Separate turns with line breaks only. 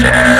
Yeah.